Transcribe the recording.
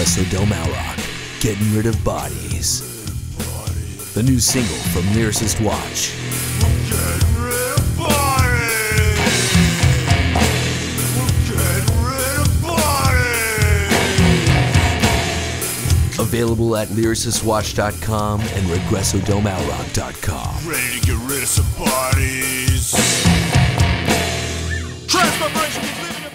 Regreso Del Mal Rock, Getting Rid of Bodies. The new single from Lyricists' Watch. Available at lyricistwatch.com and regressodomalrock.com. Ready to get rid of some bodies. Transformation is living